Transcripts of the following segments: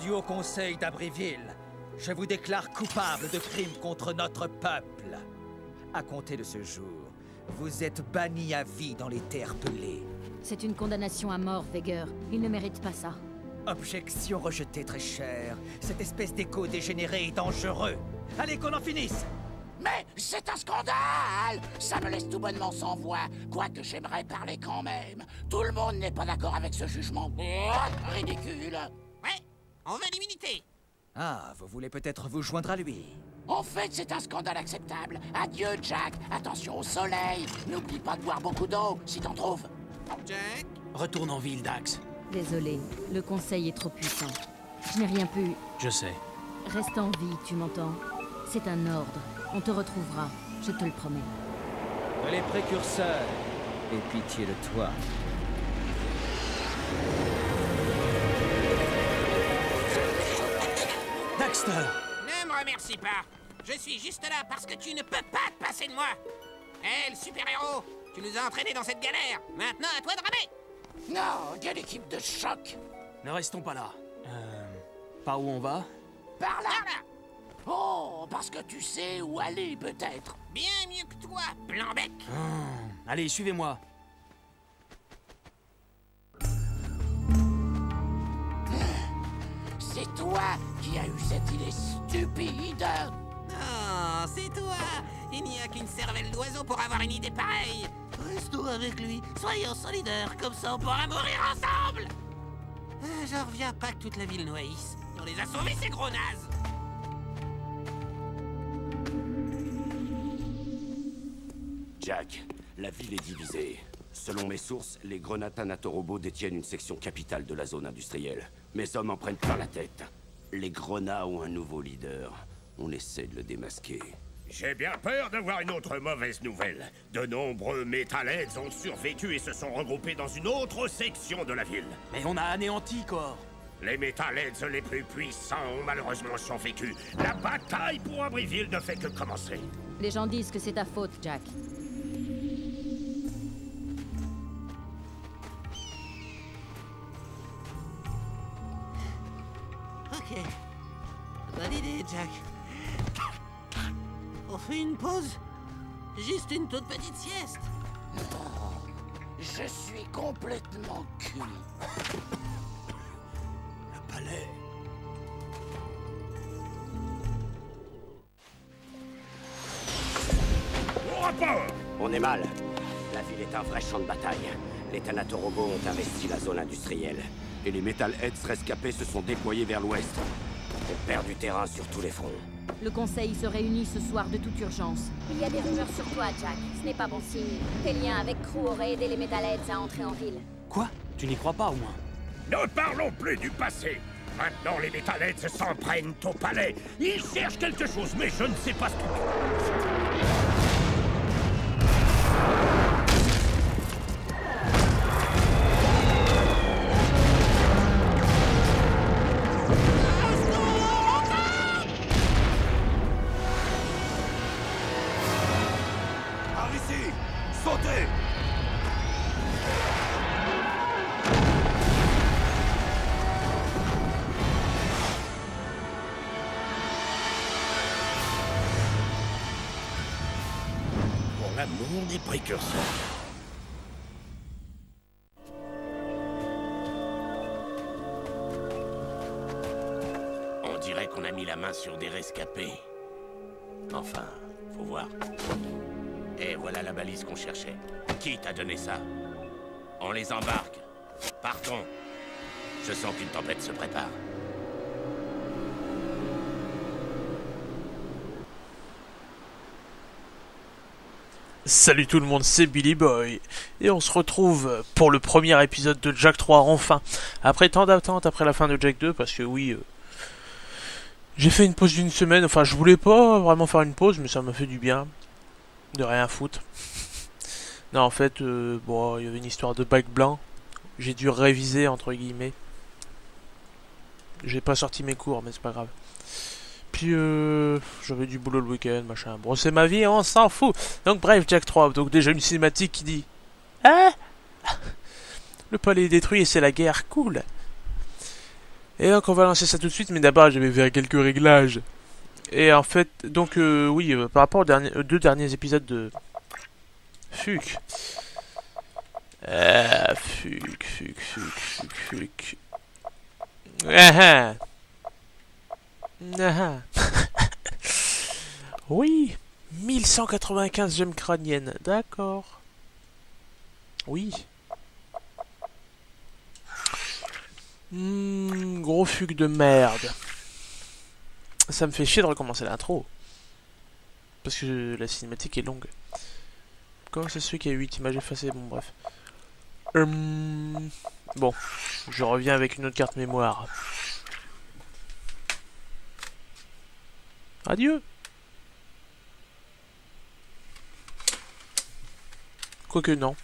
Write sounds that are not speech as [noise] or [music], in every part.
du Haut Conseil d'Abriville, je vous déclare coupable de crimes contre notre peuple. À compter de ce jour, vous êtes banni à vie dans les terres pelées. C'est une condamnation à mort, Veger. Il ne mérite pas ça. Objection rejetée, très cher. Cette espèce d'écho dégénéré est dangereux. Allez, qu'on en finisse Mais c'est un scandale Ça me laisse tout bonnement sans voix, quoique j'aimerais parler quand même. Tout le monde n'est pas d'accord avec ce jugement oh, ridicule. On veut l'immunité. Ah, vous voulez peut-être vous joindre à lui En fait, c'est un scandale acceptable. Adieu, Jack. Attention au soleil. N'oublie pas de boire beaucoup d'eau, si t'en trouves. Jack? Retourne en ville, Dax. Désolé, le conseil est trop puissant. Je n'ai rien pu. Je sais. Reste en vie, tu m'entends? C'est un ordre. On te retrouvera, je te le promets. Les précurseurs. Et pitié de toi. Ne me remercie pas. Je suis juste là parce que tu ne peux pas te passer de moi. Hé, le super-héros, tu nous as entraînés dans cette galère. Maintenant, à toi de ramer. Non, a l'équipe de choc. Ne restons pas là. Euh... Par où on va? Par là. Par là. Oh, parce que tu sais où aller, peut-être. Bien mieux que toi, Blanc-bec. Allez, suivez-moi. C'est toi qui as eu cette idée stupide. Non, c'est toi. Il n'y a qu'une cervelle d'oiseau pour avoir une idée pareille. Restons avec lui, soyons solidaires, comme ça on pourra mourir ensemble. Euh, J'en reviens pas que toute la ville nous haïsse. On les a sauvés, ces gros nazes. Jack, la ville est divisée. Selon mes sources, les Grenats-Thanatorobo détiennent une section capitale de la zone industrielle. Mes hommes en prennent plein la tête. Les Grenats ont un nouveau leader. On essaie de le démasquer. J'ai bien peur d'avoir une autre mauvaise nouvelle. De nombreux Metalheads ont survécu et se sont regroupés dans une autre section de la ville. Mais on a anéanti, Cor. Les Metalheads les plus puissants ont malheureusement survécu. La bataille pour Abriville ne fait que commencer. Les gens disent que c'est ta faute, Jack. Juste une toute petite sieste. Je suis complètement cuit. Le palais. Au rapport On est mal. La ville est un vrai champ de bataille. Les Thanatorobo ont investi la zone industrielle. Et les Metalheads rescapés se sont déployés vers l'ouest. On perd du terrain sur tous les fronts. Le conseil se réunit ce soir de toute urgence. Il y a des rumeurs sur toi, Jack. Ce n'est pas bon signe. Tes liens avec Crew auraient aidé les Metalheads à entrer en ville. Quoi? Tu n'y crois pas, au moins? Ne parlons plus du passé. Maintenant, les Metalheads s'en prennent au palais. Ils cherchent quelque chose, mais je ne sais pas ce qu'ils... l'amour des précurseurs. On dirait qu'on a mis la main sur des rescapés. Enfin, faut voir. Et voilà la balise qu'on cherchait. Qui t'a donné ça? On les embarque. Partons. Je sens qu'une tempête se prépare. Salut tout le monde, c'est Billy Boy. Et on se retrouve pour le premier épisode de Jack 3 enfin. Après tant d'attente après la fin de Jack 2, parce que oui, euh, j'ai fait une pause d'une semaine. Enfin, je voulais pas vraiment faire une pause, mais ça m'a fait du bien. De rien foutre. Non, en fait, euh, bon, il y avait une histoire de bac blanc. J'ai dû réviser, entre guillemets. J'ai pas sorti mes cours, mais c'est pas grave. Euh, j'avais du boulot le week-end, machin. Bon, c'est ma vie, on s'en fout. Donc bref, Jack 3. Donc déjà une cinématique qui dit Hein? Le palais est détruit et c'est la guerre, cool. Et donc on va lancer ça tout de suite, mais d'abord je vais quelques réglages. Et en fait, donc euh, oui, euh, par rapport aux, aux deux derniers épisodes de Fuc. Ah, fuc, fuc, fuc, fuc, fuc. Ah ah. Ah [laughs] oui, 1195 gemmes crâniennes, d'accord. Oui. Hmm, gros fugue de merde. Ça me fait chier de recommencer l'intro. Parce que la cinématique est longue. Comment fait qu'il y a 8 images effacées? Bon, bref. Hum, Bon, je reviens avec une autre carte mémoire. Adieu Quoique non.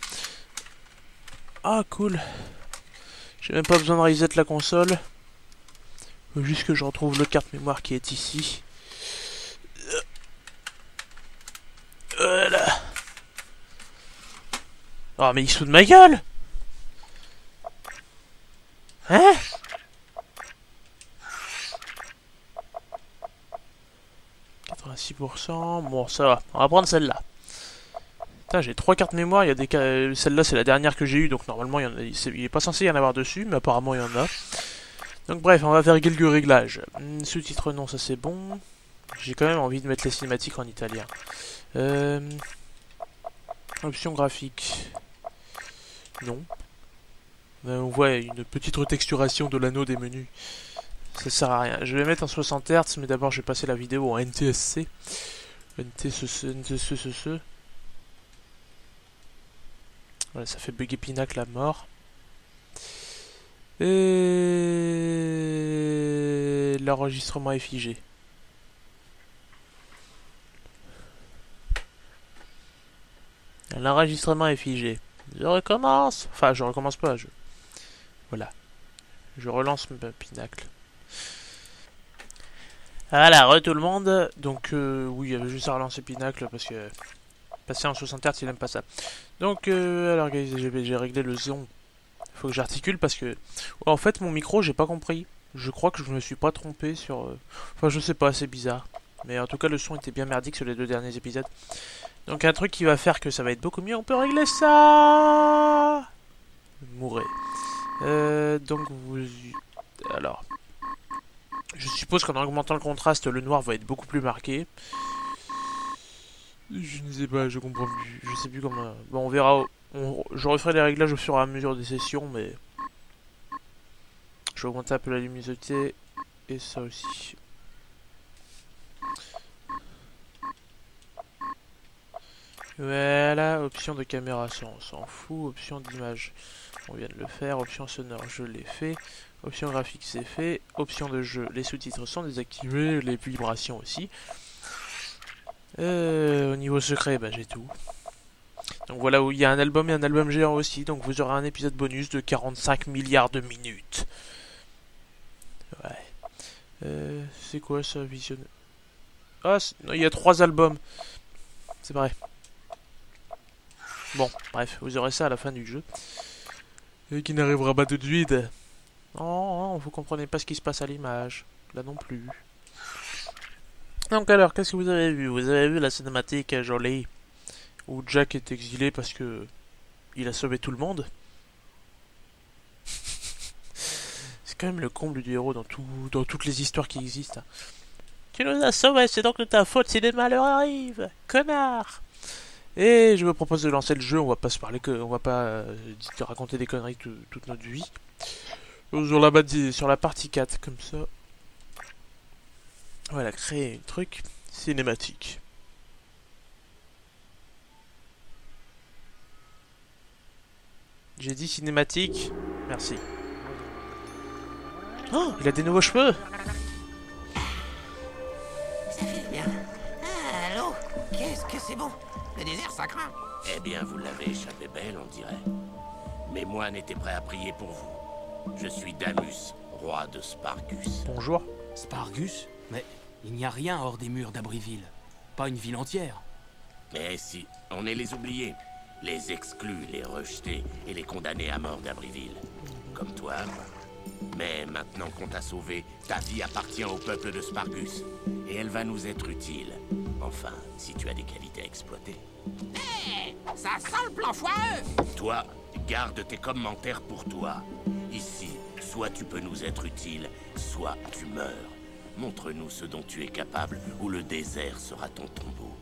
Ah, cool. J'ai même pas besoin de reset la console. Faut juste que je retrouve le carte mémoire qui est ici. Voilà. Oh mais il se fout ma gueule Hein « 86%, bon ça va, on va prendre celle-là. J'ai trois cartes mémoire, il y a des celle-là c'est la dernière que j'ai eue, donc normalement il, y en a- il c'est- il est pas censé y en avoir dessus, mais apparemment il y en a. Donc bref, on va faire quelques réglages. Hmm, Sous-titres non, ça c'est bon. J'ai quand même envie de mettre les cinématiques en italien. Euh... Option graphique. Non. Euh, on voit une petite retexturation de l'anneau des menus. Ça sert à rien. Je vais mettre en 60 Hz, mais d'abord je vais passer la vidéo en NTSC. NTSC, NTSC. Voilà, ça fait bugger Pinacle à mort. Et l'enregistrement est figé. L'enregistrement est figé. Je recommence. Enfin, je recommence pas. Je... Voilà. Je relance ma Pinacle. Voilà, re tout le monde. Donc, euh, oui, il y avait juste à relancer Pinacle parce que passer en 60 Hz, il aime pas ça. Donc, euh, alors, guys, j'ai réglé le son. Faut que j'articule parce que. En fait, mon micro, j'ai pas compris. Je crois que je me suis pas trompé sur. euh, Enfin, je sais pas, c'est bizarre. Mais en tout cas, le son était bien merdique sur les deux derniers épisodes. Donc, un truc qui va faire que ça va être beaucoup mieux, on peut régler ça Mourrez. Euh, donc, vous. Alors. Je suppose qu'en augmentant le contraste, le noir va être beaucoup plus marqué. Je ne sais pas, je comprends plus. Je sais plus comment. Bon, on verra. Je referai les réglages au fur et à mesure des sessions, mais. Je vais augmenter un peu la luminosité. Et ça aussi. Voilà, option de caméra, ça on s'en fout. Option d'image, on vient de le faire. Option sonore, je l'ai fait. Option graphique, c'est fait. Option de jeu, les sous-titres sont désactivés. Les vibrations aussi. Euh, au niveau secret, bah, j'ai tout. Donc voilà où il y a un album et un album géant aussi. Donc vous aurez un épisode bonus de 45 milliards de minutes. Ouais. Euh, c'est quoi ça, visionne Ah, non, il y a trois albums. C'est vrai. Bon, bref, vous aurez ça à la fin du jeu. Et qui n'arrivera pas tout de suite. Oh, oh, vous comprenez pas ce qui se passe à l'image. Là non plus. Donc alors, qu'est-ce que vous avez vu? Vous avez vu la cinématique euh, jolie où Jack est exilé parce que il a sauvé tout le monde? [laughs] C'est quand même le comble du héros dans, dans toutes les histoires qui existent. Tu nous as sauvés, c'est donc de ta faute si des malheurs arrivent, connard Et je me propose de lancer le jeu, on va pas se parler que, on va pas euh, raconter des conneries tout- toute notre vie. Sur la, sur la partie 4, comme ça. Voilà, créer un truc cinématique. J'ai dit cinématique. Merci. Oh, il a des nouveaux cheveux. Ça fait bien. Ah, allô Qu'est-ce que c'est bon? Le désert, ça craint. Eh bien, vous l'avez échappé belle, on dirait. Mais moi n'étais prêt à prier pour vous. Je suis Damus, roi de Spargus. Bonjour. Spargus Mais il n'y a rien hors des murs d'Abriville. Pas une ville entière. Mais si, on est les oubliés. Les exclus, les rejetés et les condamnés à mort d'Abriville. Comme toi, Mais maintenant qu'on t'a sauvé, ta vie appartient au peuple de Spargus. Et elle va nous être utile. Enfin, si tu as des qualités à exploiter. Hé Ça sent le plan foireux Toi, garde tes commentaires pour toi. Soit tu peux nous être utile, soit tu meurs. Montre-nous ce dont tu es capable, ou le désert sera ton tombeau.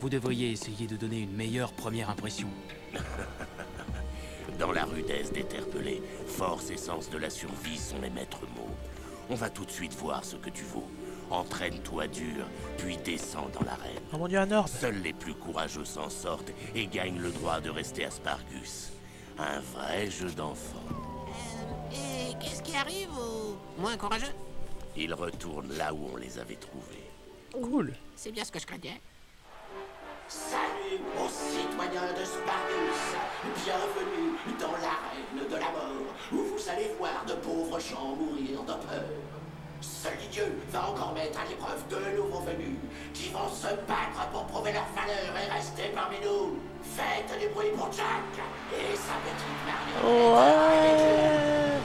Vous devriez essayer de donner une meilleure première impression. Dans la rudesse des terpelés, force et sens de la survie sont les maîtres mots. On va tout de suite voir ce que tu vaux. Entraîne-toi dur, puis descends dans l'arène. Oh mon dieu, un orbe Seuls les plus courageux s'en sortent et gagnent le droit de rester à Spargus. Un vrai jeu d'enfant. Et qu'est-ce qui arrive aux moins courageux? Ils retournent là où on les avait trouvés. Cool. C'est bien ce que je craignais. Salut aux citoyens de Spargus Bienvenue dans l'arène de la mort, où vous allez voir de pauvres gens mourir de peur. Seul Dieu va encore mettre à l'épreuve deux nouveaux venus, qui vont se battre pour prouver leur valeur et rester parmi nous. Faites du bruit pour Jack et sa petite marionnette.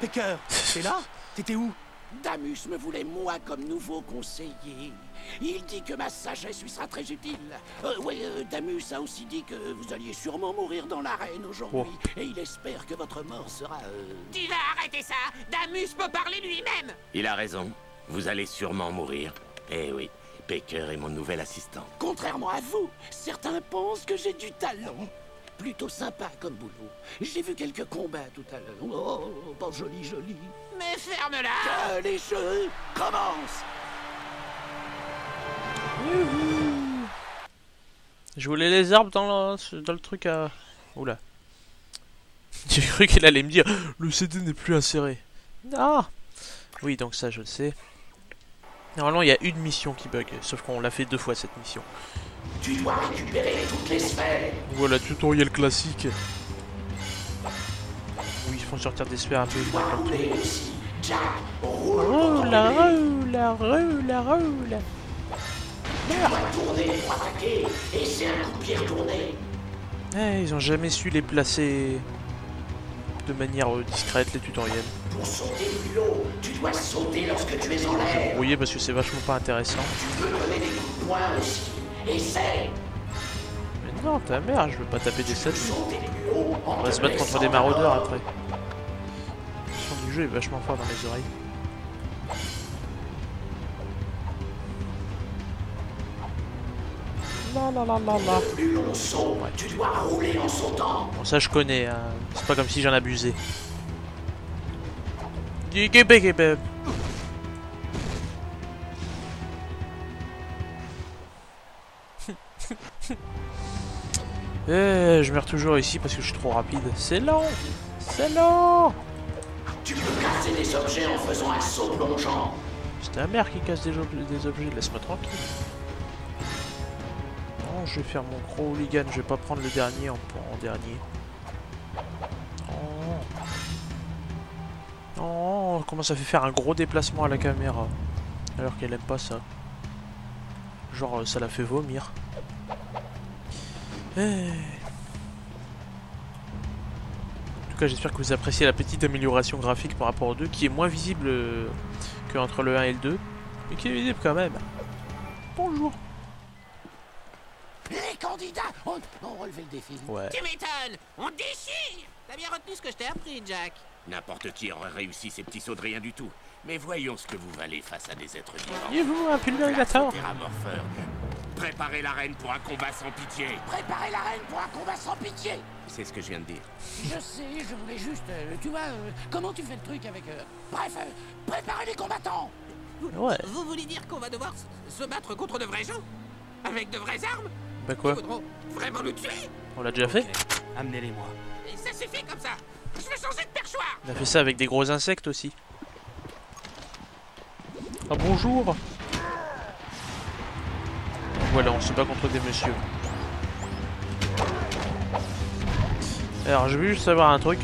Pecker, t'es là? T'étais où? Damus me voulait moi comme nouveau conseiller. Il dit que ma sagesse lui sera très utile. Euh, oui, euh, Damus a aussi dit que vous alliez sûrement mourir dans l'arène aujourd'hui. Et il espère que votre mort sera... euh, Tu vas arrêter ça Damus peut parler lui-même Il a raison. Vous allez sûrement mourir. Eh oui, Baker est mon nouvel assistant. Contrairement à vous, certains pensent que j'ai du talent. Plutôt sympa comme boulot. J'ai vu quelques combats tout à l'heure. Oh, pas joli, joli. Mais ferme-la Que les jeux commencent Je voulais les arbres dans le, dans le truc à... Oula. [laughs] J'ai cru qu'il allait me dire le CD n'est plus inséré. Ah Oui, donc ça je le sais. Normalement, il y a une mission qui bug, sauf qu'on l'a fait deux fois cette mission. Tu dois récupérer toutes les sphères. Voilà, tutoriel classique. Où ils font sortir des sphères un peu roule Roule, roule, roule, roule. Tu dois tourner pour attaquer. Et c'est un coup de pied retourné. Eh, ils ont jamais su les placer de manière euh, discrète, les tutoriels. Pour sauter plus haut, tu dois sauter lorsque tu es en l'air. Parce que c'est vachement pas intéressant. Tu peux donner des coups de poing aussi. Essaye. Mais non, ta mère, je veux pas taper des haut. On va se battre contre des maraudeurs après. Le son du jeu est vachement fort dans mes oreilles. La la la la la. Plus long saut, tu dois rouler en sautant. Bon, ça je connais, hein. c'est pas comme si j'en abusais. [laughs] Eh, je meurs toujours ici parce que je suis trop rapide. C'est lent C'est lent Tu peux casser des objets en faisant un saut plongeant. C'est ta mère qui casse des, ob- des objets, laisse-moi tranquille. Je vais faire mon gros hooligan, je vais pas prendre le dernier en, dernier. Oh. Oh, comment ça fait faire un gros déplacement à la caméra Alors qu'elle aime pas ça. Genre, euh, ça la fait vomir. Eh. En tout cas, j'espère que vous appréciez la petite amélioration graphique par rapport au 2, qui est moins visible euh, que entre le 1 et le 2, mais qui est visible quand même. Bonjour. Les candidats ont, ont relevé le défi. Ouais. Tu m'étonnes On déchire T'as bien retenu ce que je t'ai appris, Jack N'importe qui aurait réussi ces petits sauts de rien du tout. Mais voyons ce que vous valez face à des êtres vivants. Youhou, un pulvérisateur. Préparez l'arène pour un combat sans pitié. Préparez l'arène pour un combat sans pitié. C'est ce que je viens de dire. Je sais, je voulais juste... euh, tu vois, euh, comment tu fais le truc avec... euh, Bref, euh, préparez les combattants. Ouais. Vous voulez dire qu'on va devoir se battre contre de vrais gens? Avec de vraies armes? Bah quoi vraiment tuer On l'a déjà fait Amenez-les-moi. Et ça suffit comme ça Je vais changer de perchoir On a fait ça avec des gros insectes aussi. Ah bonjour Voilà, on se bat contre des messieurs. Alors, je veux juste savoir un truc.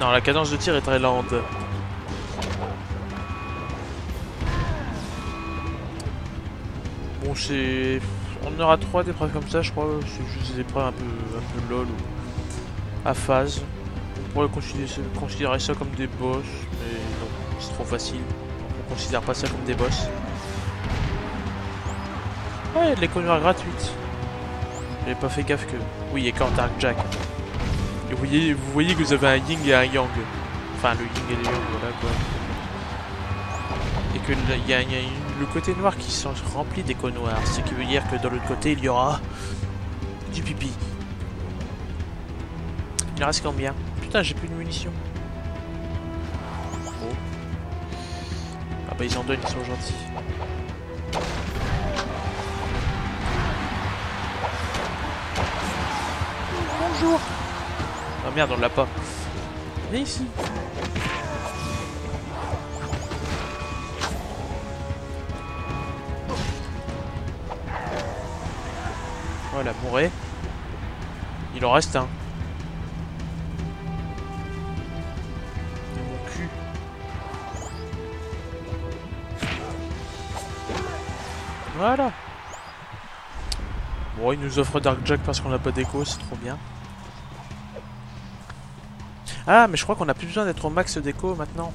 Non, la cadence de tir est très lente. Bon, c'est... On aura trois d'épreuves comme ça, je crois. C'est juste des épreuves un peu, un peu lol ou à phase. pourrait considérer, ça comme des boss, mais non, c'est trop facile. On considère pas ça comme des boss. Ouais, de l'économie gratuite. J'avais pas fait gaffe que... Oui, il y a qu'en Dark Jack. Et vous voyez, vous voyez que vous avez un yin et un yang. Enfin, le yin et le yang, voilà quoi. Et que il y a, y a le côté noir qui sont rempli d'écho noirs. Ce qui veut dire que dans l'autre côté, il y aura du pipi. Il reste combien? Putain, j'ai plus de munitions. Oh. Ah bah ils en donnent, ils sont gentils. Bonjour Ah merde, on l'a pas. Viens ici. Voilà, mourrez. Il en reste un. Mon cul. Voilà. Bon, il nous offre Dark Jack parce qu'on n'a pas d'écho, c'est trop bien. Ah, mais je crois qu'on a plus besoin d'être au max d'écho maintenant.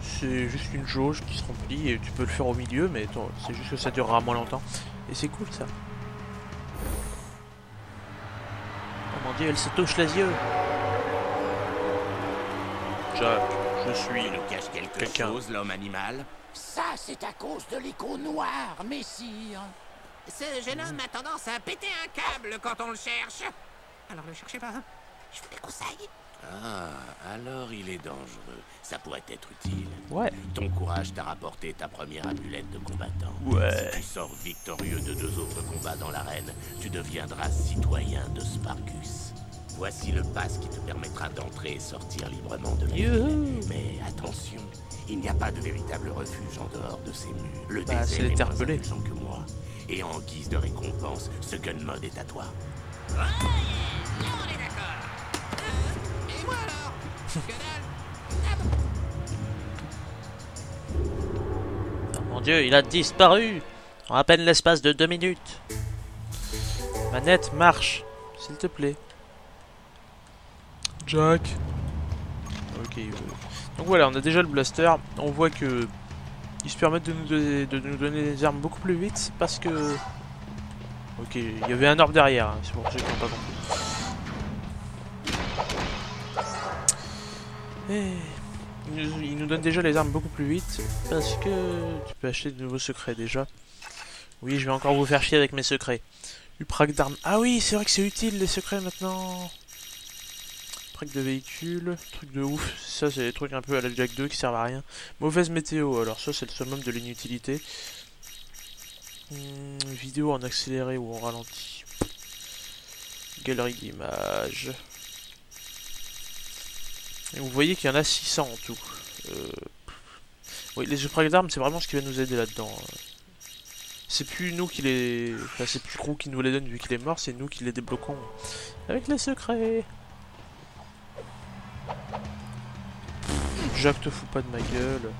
C'est juste une jauge qui se remplit et tu peux le faire au milieu, mais c'est juste que ça durera moins longtemps. Et c'est cool ça. Oh mon dieu, elle se touche les yeux. Jack, je suis. Il nous cache quelque chose, l'homme animal Ça, c'est à cause de l'écho noir, messire. Ce jeune homme a tendance à péter un câble quand on le cherche. Alors le cherchez pas. hein. Je vous les conseille. Ah, alors il est dangereux. Ça pourrait être utile. Ouais. Ton courage t'a rapporté ta première amulette de combattant. Ouais. Si tu sors victorieux de deux autres combats dans l'arène, tu deviendras citoyen de Sparkus. Voici le pass qui te permettra d'entrer et sortir librement de la ville. Mais attention, il n'y a pas de véritable refuge en dehors de ces murs. Le Bah, désert est terres moins que moi. Et en guise de récompense, ce gun mode est à toi. Là, Oh mon dieu, il a disparu En à peine l'espace de deux minutes. Manette, marche, s'il te plaît. Jack. Ok. euh. Donc voilà, on a déjà le blaster. On voit que ils se permettent de nous donner, de nous donner des armes beaucoup plus vite parce que. Ok, il y avait un orbe derrière. hein, C'est pour ceux qui n'ont pas compris. Et il nous, donne déjà les armes beaucoup plus vite parce que tu peux acheter de nouveaux secrets déjà. Oui, je vais encore vous faire chier avec mes secrets. Uprac d'armes. Ah oui, c'est vrai que c'est utile les secrets maintenant. Truc de véhicule, truc de ouf. Ça, c'est des trucs un peu à la Jack 2 qui servent à rien. Mauvaise météo, alors ça, c'est le summum de l'inutilité. Hmm, vidéo en accéléré ou en ralenti. Galerie d'images. Et vous voyez qu'il y en a 600 en tout. Euh, Oui, les Uprac d'armes, c'est vraiment ce qui va nous aider là-dedans. C'est plus nous qui les... Enfin, c'est plus Crew qui nous les donne vu qu'il est mort, c'est nous qui les débloquons. Avec les secrets Jacques te fout pas de ma gueule.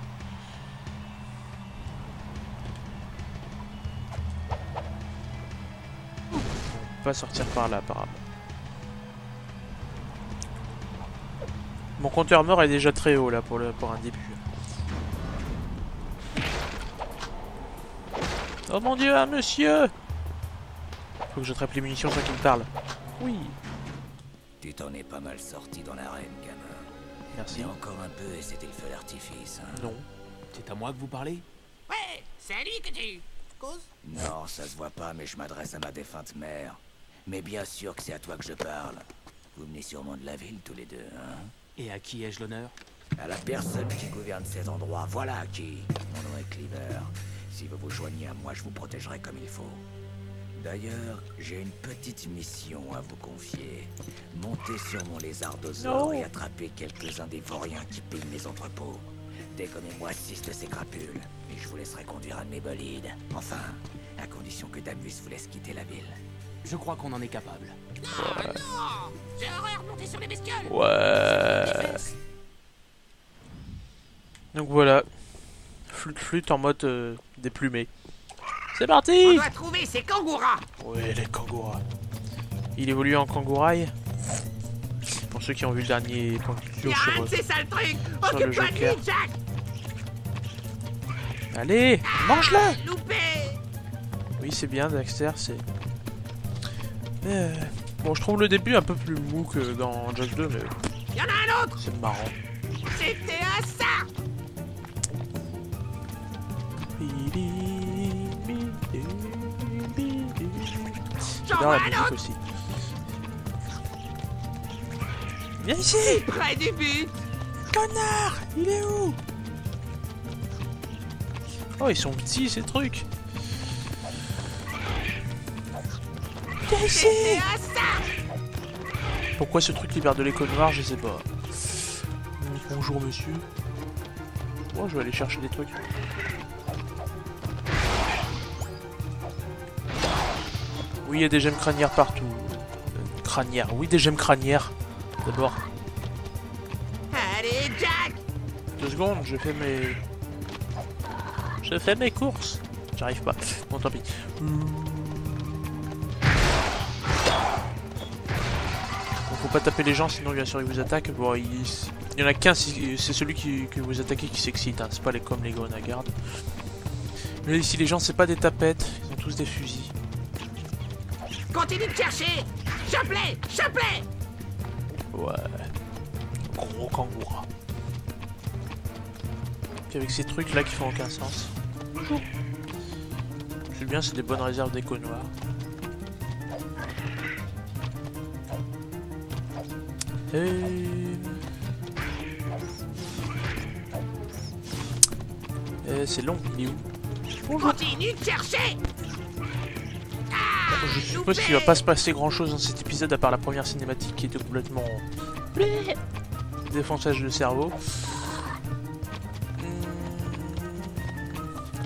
On pas sortir par là apparemment. Mon compteur mort est déjà très haut là pour, le, pour un début. Oh mon dieu, un monsieur Faut que j'attrape les munitions sans qu'il me parle. Oui, Tu t'en es pas mal sorti dans l'arène, gamin. merci. Et encore un peu et c'était le feu d'artifice. hein. Non. C'est à moi que vous parlez Ouais, c'est à lui que tu causes. Non, ça se voit pas, mais je m'adresse à ma défunte mère. Mais bien sûr que c'est à toi que je parle. Vous venez sûrement de la ville tous les deux, hein Et à qui ai-je l'honneur À la personne qui gouverne cet endroit, voilà à qui. Mon nom est Cleaver. Si vous vous joignez à moi, je vous protégerai comme il faut. D'ailleurs, j'ai une petite mission à vous confier. Montez sur mon lézardosaure Non. et attrapez quelques-uns des vauriens qui pillent mes entrepôts. Décommez-moi six de ces crapules, et je vous laisserai conduire un de mes bolides. Enfin, à condition que Damus vous laisse quitter la ville. Je crois qu'on en est capable. Ah non J'ai horreur de monter sur les bestioles Ouais. Donc voilà. Flûte flûte en mode euh, déplumé. C'est parti On doit trouver ces kangouras Ouais, les kangouras. Il évolue en kangouraille Pour ceux qui ont vu le dernier point de culture sur, un de ces sales trucs sur le de Joker. lui, Jack Allez, mange-le Loupé Oui, c'est bien, Dexter, c'est... Euh, Bon, je trouve le début un peu plus mou que dans Jack 2, mais Y'en a un autre c'est marrant. C'était à ça J'en vois un autre. aussi. Viens ici Près du but. Connard Il est où? Oh, ils sont petits, ces trucs Pourquoi ce truc libère de l'écho noir, je sais pas. Bonjour, monsieur. Bon, je vais aller chercher des trucs. Oui, il y a des gemmes crânières partout. Euh, crânières, oui, des gemmes crânières. D'abord, Allez, Jack deux secondes, je fais mes... Je fais mes courses. J'arrive pas. Bon, tant pis. Faut pas taper les gens, sinon bien sûr ils vous attaquent. Bon, il, il y en a qu'un, si- c'est celui qui, que vous attaquez qui s'excite. Hein. C'est pas les, comme les Grenagardes. Mais ici, les gens, c'est pas des tapettes. Ils ont tous des fusils. Continue de chercher Chope-les Chope-les Ouais. Gros kangourou. Puis avec ces trucs là qui font aucun sens. C'est bien, c'est des bonnes réserves d'écho noir. Euh, c'est long, il est où. Continue de chercher Je suppose qu'il va pas se passer grand chose dans cet épisode à part la première cinématique qui était complètement défonçage de cerveau. Hmm.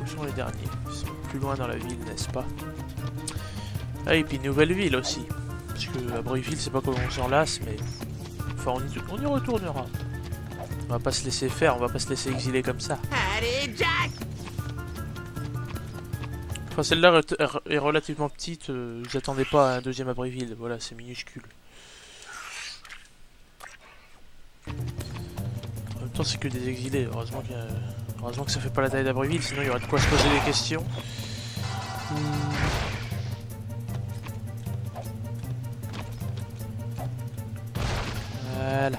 Où sont les derniers Ils sont plus loin dans la ville, n'est-ce pas? Ah, et puis nouvelle ville aussi. Parce que à Bréville, c'est pas comment on s'en lasse, mais. Enfin, on y, on y retournera. On va pas se laisser faire, on va pas se laisser exiler comme ça. Allez, Jack Enfin, celle-là est- est relativement petite, euh, j'attendais pas à un deuxième Abbréville, voilà, c'est minuscule. En même temps, c'est que des exilés, heureusement, a- heureusement que ça fait pas la taille d'Abbréville, sinon il y aurait de quoi se poser des questions. Voilà.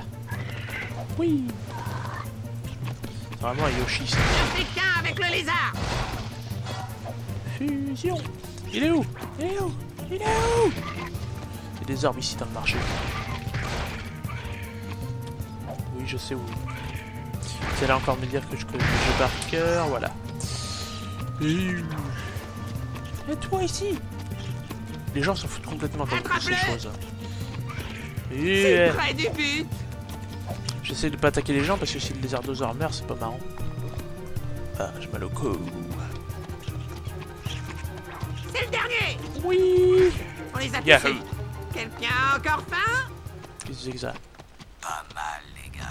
Oui C'est vraiment un Yoshi, avec le lézard Fusion Il est où? Il est où? Il est où? Il y a des arbres ici dans le marché. Oui, je sais où. Vous allez encore me dire que je connais le jeu par cœur, voilà. Et... Toi ici? Les gens s'en foutent complètement de toutes ces choses. C'est près du but J'essaie de pas attaquer les gens parce que si le lézardosaure meurt, c'est pas marrant. Ah, j'ai mal au cou. C'est le dernier Oui On les a Yahoo. touchés Quelqu'un a encore faim? Qu'est-ce que c'est que ça? Pas mal, les gars.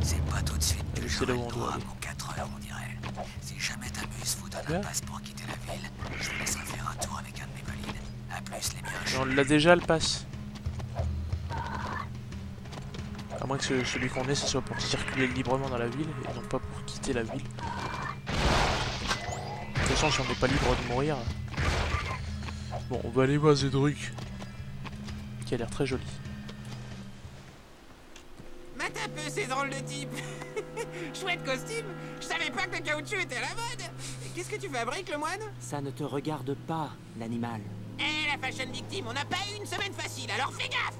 C'est pas tout de suite que C'est j'aurai là où le on doit droit aller. pour 4 heures, on dirait. Si jamais t'amuses, vous donne Ouais. un passe pour quitter la ville. Je vous laisserai faire un tour avec un de mes valides. A plus, les mioches. Mais on l'a déjà le pass. Moins que ce- celui qu'on ait, ce soit pour circuler librement dans la ville et non pas pour quitter la ville. De toute façon, si on n'est pas libre de mourir. Bon, on va aller voir Zedruc. Qui a l'air très joli. Mate un peu ces drôles de types [laughs] Chouette costume Je savais pas que le caoutchouc était à la mode Qu'est-ce que tu fabriques, le moine? Ça ne te regarde pas, l'animal. Eh, la fashion victime, on n'a pas eu une semaine facile, alors fais gaffe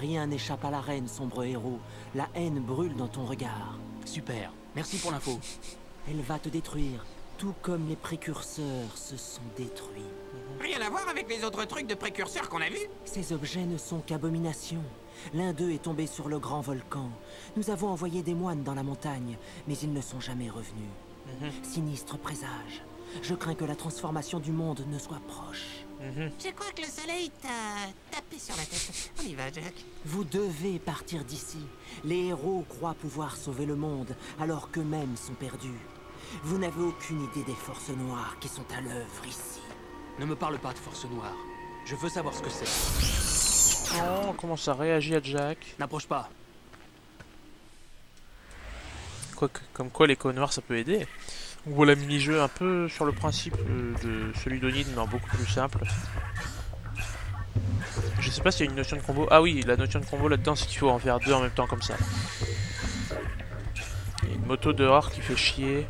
Rien n'échappe à la reine, sombre héros. La haine brûle dans ton regard. Super. Merci pour l'info. [laughs] Elle va te détruire, tout comme les précurseurs se sont détruits. Rien à voir avec les autres trucs de précurseurs qu'on a vus Ces objets ne sont qu'abominations. L'un d'eux est tombé sur le grand volcan. Nous avons envoyé des moines dans la montagne, mais ils ne sont jamais revenus. Sinistre présage. Je crains que la transformation du monde ne soit proche. Mhm. Je crois que le soleil t'a tapé sur la tête. On y va, Jack. Vous devez partir d'ici. Les héros croient pouvoir sauver le monde, alors qu'eux-mêmes sont perdus. Vous n'avez aucune idée des forces noires qui sont à l'œuvre ici. Ne me parle pas de forces noires. Je veux savoir ce que c'est. Oh, comment ça réagit à Jack. N'approche pas. Comme quoi les noirs ça peut aider. Donc voilà, mini-jeu un peu sur le principe de celui d'Onid, mais en beaucoup plus simple. Je sais pas s'il y a une notion de combo. Ah oui, la notion de combo là-dedans, c'est qu'il faut en faire deux en même temps comme ça. Il y a une moto dehors qui fait chier.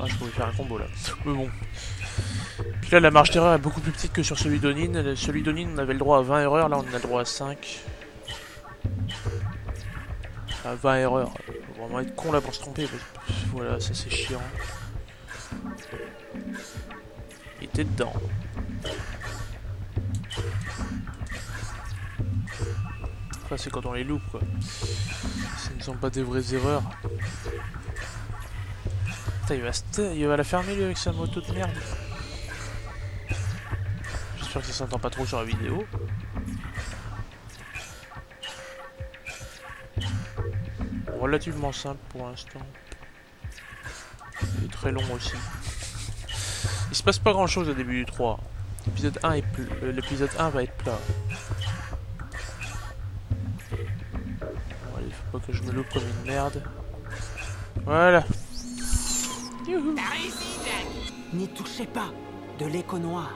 Ah, je pouvais faire un combo là. Mais bon. Puis là, la marge d'erreur est beaucoup plus petite que sur celui d'Onin. Celui d'Onin, on avait le droit à 20 erreurs. Là, on a le droit à 5. À 20 erreurs. Faut vraiment être con là pour se tromper. Voilà, ça c'est chiant. Il était dedans. Enfin, c'est quand on les loupe quoi. Ce ne sont pas des vraies erreurs. Putain, il va, il va la fermer lui avec sa moto de merde. J'espère que ça s'entend pas trop sur la vidéo. Relativement simple pour l'instant. Il est très long aussi. Il se passe pas grand chose au début du 3. L'épisode 1 est euh, l'épisode 1 va être plat. Bon, allez, faut pas que je me loupe comme une merde. Voilà. N'y touchez pas de l'écho noir.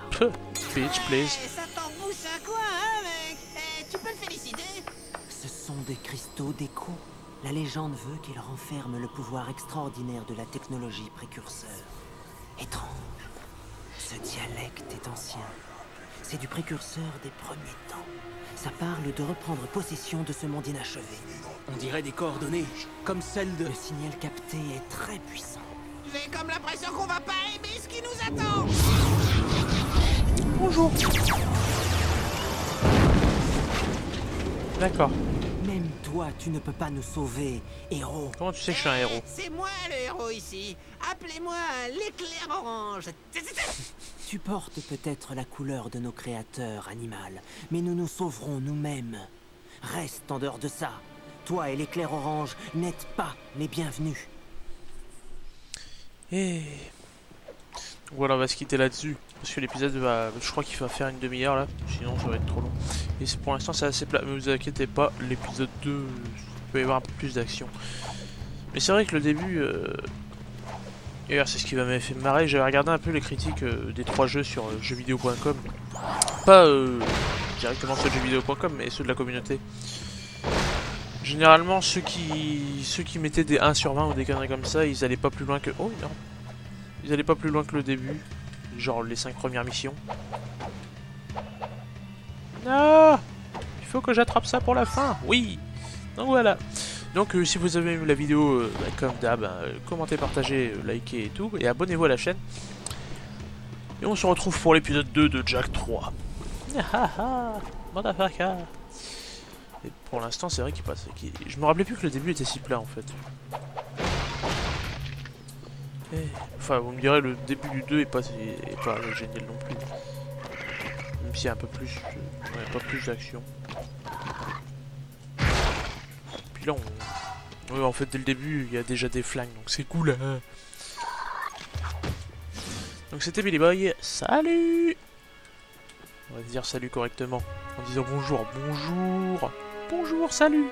Bitch, please. Eh, ça à quoi, hein, mec? Eh, Tu peux le féliciter? Ce sont des cristaux d'écho. La légende veut qu'ils renferment le pouvoir extraordinaire de la technologie précurseur. Étrange. Ce dialecte est ancien. C'est du précurseur des premiers temps. Ça parle de reprendre possession de ce monde inachevé. On dirait des coordonnées, comme celles de... Le signal capté est très puissant. J'ai comme l'impression qu'on va pas aimer ce qui nous attend Bonjour. D'accord. Même toi, tu ne peux pas nous sauver, héros. Comment tu sais que je suis un héros C'est moi le héros ici. Appelez-moi l'éclair orange. [laughs] Tu portes peut-être la couleur de nos créateurs, animal, mais nous nous sauverons nous-mêmes. Reste en dehors de ça. Toi et l'éclair orange n'êtes pas les bienvenus. Et voilà, on va se quitter là-dessus. Parce que l'épisode va. Je crois qu'il va faire une demi-heure là. Sinon, ça va être trop long. Et pour l'instant, c'est assez plat. Mais vous inquiétez pas, l'épisode 2, il peut y avoir un peu plus d'action. Mais c'est vrai que le début. D'ailleurs, c'est ce qui m'a fait marrer. J'avais regardé un peu les critiques euh, des trois jeux sur euh, jeuxvideo.com. Pas euh, directement ceux de jeuxvideo.com, mais ceux de la communauté. Généralement, ceux qui ceux qui mettaient des 1 sur 20 ou des conneries comme ça, ils allaient pas plus loin que... Oh non Ils allaient pas plus loin que le début. Genre les 5 premières missions. Non Il faut que j'attrape ça pour la fin Oui Donc voilà donc euh, si vous avez aimé la vidéo, euh, bah, comme d'hab, euh, commentez, partagez, likez et tout, et abonnez-vous à la chaîne. Et on se retrouve pour l'épisode 2 de Jack 3. Ah ah ah Motherfucker Et pour l'instant c'est vrai qu'il passe. Je me rappelais plus que le début était si plat en fait. Enfin vous me direz le début du 2 est pas, est pas génial non plus. Même s'il y a un peu plus, ouais, pas plus d'action. Puis là, on... en fait, dès le début, il y a déjà des flingues, donc c'est cool. hein. Donc c'était Billy Boy, salut On va dire salut correctement, en disant bonjour, bonjour, bonjour, salut